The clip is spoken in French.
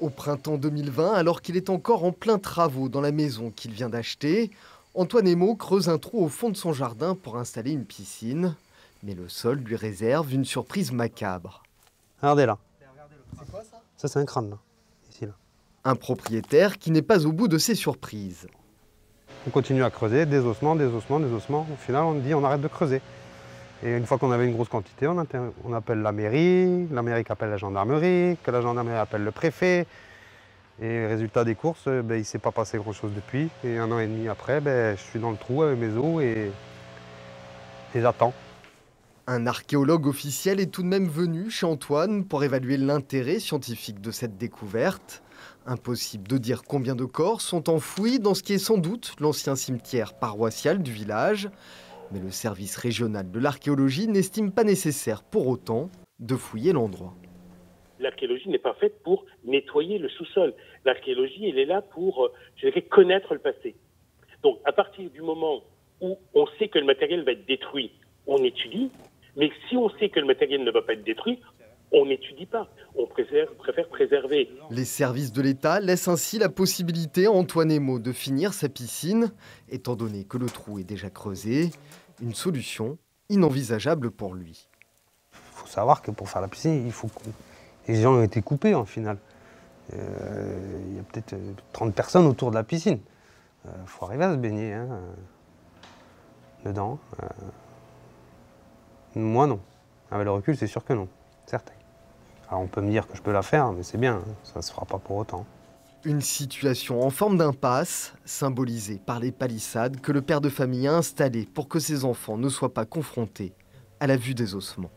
Au printemps 2020, alors qu'il est encore en plein travaux dans la maison qu'il vient d'acheter, Antoine Emo creuse un trou au fond de son jardin pour installer une piscine. Mais le sol lui réserve une surprise macabre. Regardez là. C'est quoi ça? Ça c'est un crâne là. Ici là. Un propriétaire qui n'est pas au bout de ses surprises. On continue à creuser, des ossements, des ossements, des ossements. Au final on dit on arrête de creuser. Et une fois qu'on avait une grosse quantité, on, appelle la mairie, la mairie appelle la gendarmerie, que la gendarmerie appelle le préfet. Et résultat des courses, ben, il ne s'est pas passé grand-chose depuis. Et un an et demi après, ben, je suis dans le trou avec mes os et j'attends. Un archéologue officiel est tout de même venu chez Antoine pour évaluer l'intérêt scientifique de cette découverte. Impossible de dire combien de corps sont enfouis dans ce qui est sans doute l'ancien cimetière paroissial du village. Mais le service régional de l'archéologie n'estime pas nécessaire pour autant de fouiller l'endroit. L'archéologie n'est pas faite pour nettoyer le sous-sol. L'archéologie, elle est là pour, euh, connaître le passé. Donc, à partir du moment où on sait que le matériel va être détruit, on étudie. Mais si on sait que le matériel ne va pas être détruit, on n'étudie pas. On préfère, préfère, préserver. Les services de l'État laissent ainsi la possibilité à Antoine Emo de finir sa piscine, étant donné que le trou est déjà creusé. Une solution inenvisageable pour lui. Il faut savoir que pour faire la piscine, il faut les gens ont été coupés en final. Euh, il y a peut-être 30 personnes autour de la piscine. Il euh, faut arriver à se baigner hein, dedans. Euh, moi non. Avec le recul, c'est sûr que non. Certain. Alors on peut me dire que je peux la faire, mais c'est bien, ça ne se fera pas pour autant. Une situation en forme d'impasse, symbolisée par les palissades que le père de famille a installées pour que ses enfants ne soient pas confrontés à la vue des ossements.